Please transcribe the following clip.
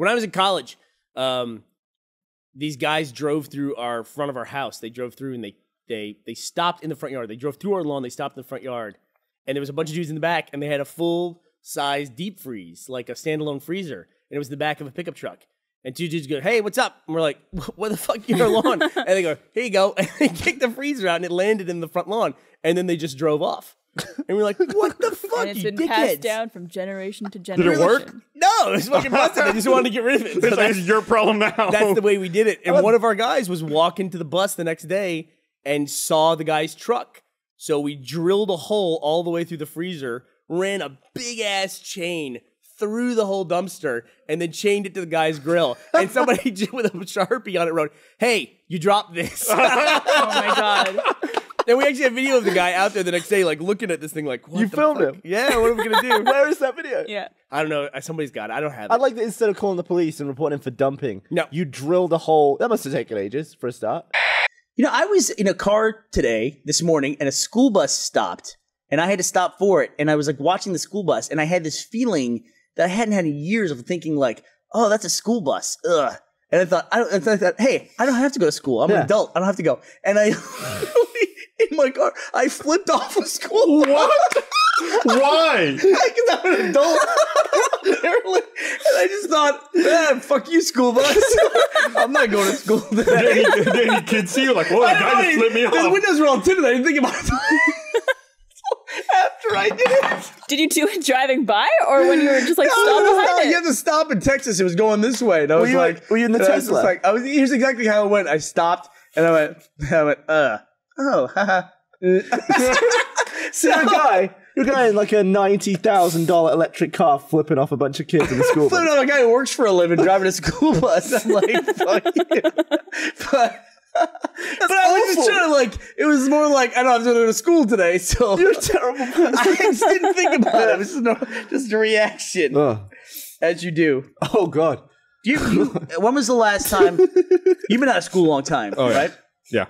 When I was in college, um, these guys drove through our front of our house. They drove through and they they they stopped in the front yard. They drove through our lawn. They stopped in the front yard, and there was a bunch of dudes in the back, and they had a full size deep freeze, like a standalone freezer, and it was the back of a pickup truck. And two dudes go, "Hey, what's up?" And we're like, "What the fuck in our lawn?" and they go, "Here you go." And they kicked the freezer out, and it landed in the front lawn. And then they just drove off. And we're like, "What the fuck, and it's you been dickheads?" passed down from generation to generation. Did it generation. work? No, it was fucking busted. They just wanted to get rid of it. So It's, like, that's, your problem now. that's the way we did it. And one of our guys was walking to the bus the next day and saw the guy's truck. So we drilled a hole all the way through the freezer, ran a big ass chain through the whole dumpster, and then chained it to the guy's grill. And somebody with a sharpie on it wrote, "Hey, you dropped this." Oh my god. And we actually have video of the guy out there the next day, like looking at this thing, like, what You the filmed fuck? him? Yeah. What are we gonna do? Where is that video? Yeah. I don't know. Somebody's got it. I don't have it. I'd like that instead of calling the police and reporting him for dumping, No. you drilled a hole. That must have taken ages for a start. You know, I was in a car today, this morning, and a school bus stopped, and I had to stop for it. And I was like watching the school bus, and I had this feeling that I hadn't had in years of thinking like, "Oh, that's a school bus." Ugh. And I thought, I, don't, I thought, hey, I don't have to go to school. I'm Yeah. an adult. I don't have to go. And I, in my car, I flipped off a school. What? Why? Because I'm an adult. And I just thought, man, fuck you, school bus. I'm not going to school today. Did any, did any kids see you like, whoa, the guy just flipped me off? The windows were all tinted. I didn't think about it. After I did it. Did you do it driving by or when you were just like No, stop no, no, behind You it? have to stop in Texas. It was going this way. And I was you- like, were you in the and I was just Tesla? like, I was, here's exactly how it went. I stopped and I went, I went, uh, oh, haha. See, you're a guy, you're a guy in like a ninety thousand dollar electric car flipping off a bunch of kids in the school. Flipping bus. on a guy who works for a living driving a school bus. I'm like, fuck you. But, but I was just trying to like, it was more like, I don't have to go to school today, so. You're a terrible person. I just didn't think about it. It was just, no, just a reaction, Ugh. as you do. Oh god. You, you, when was the last time you've been out of school a long time, Oh, yeah. right? Yeah.